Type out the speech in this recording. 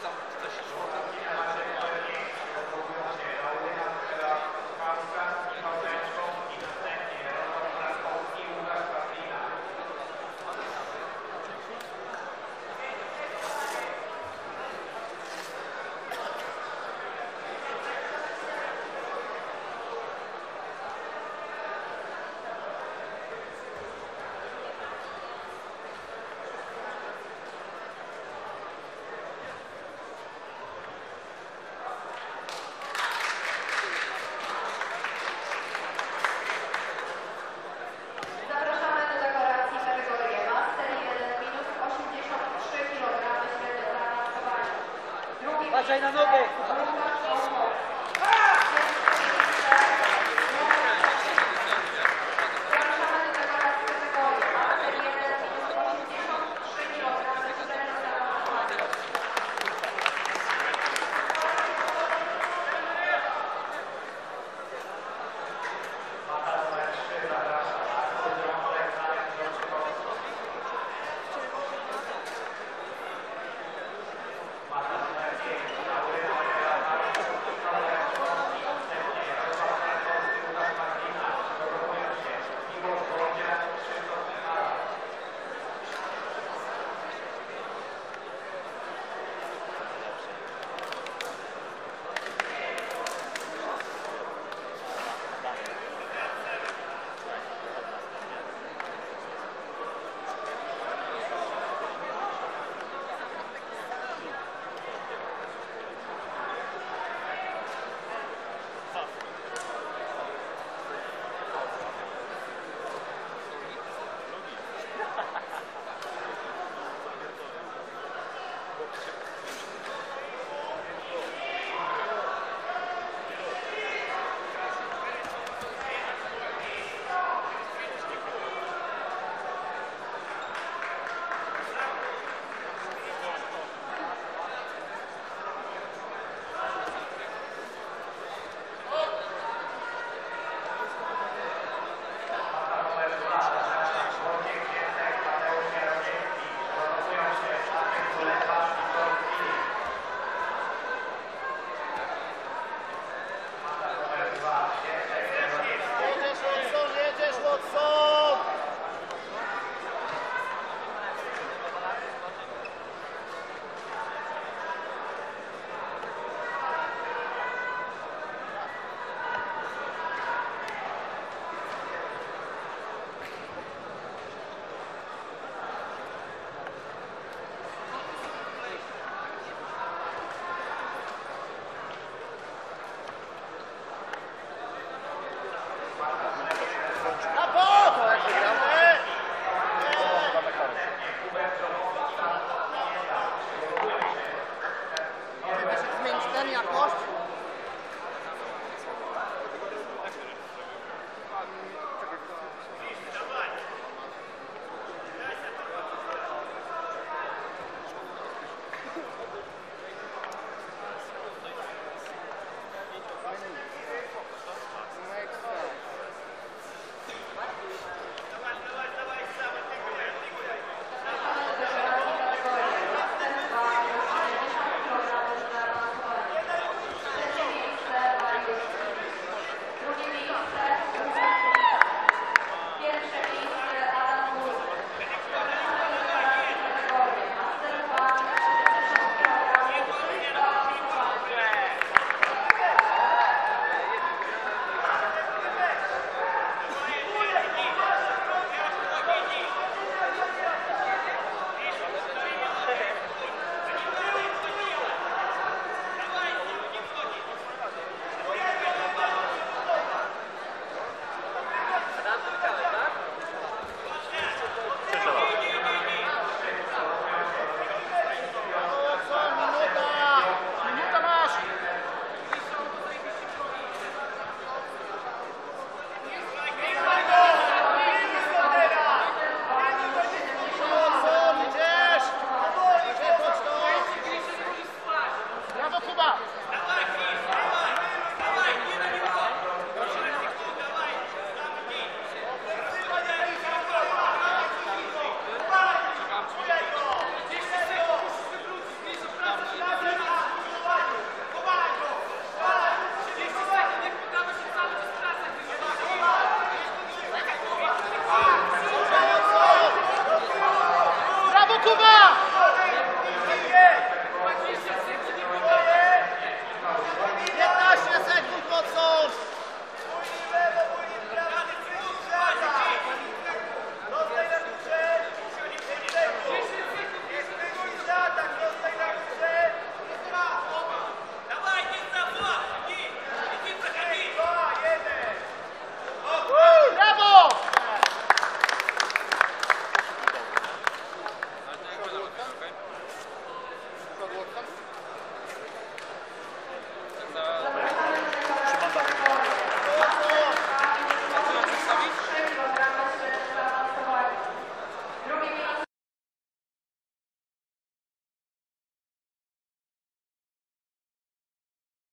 It's over. 試合だぞって。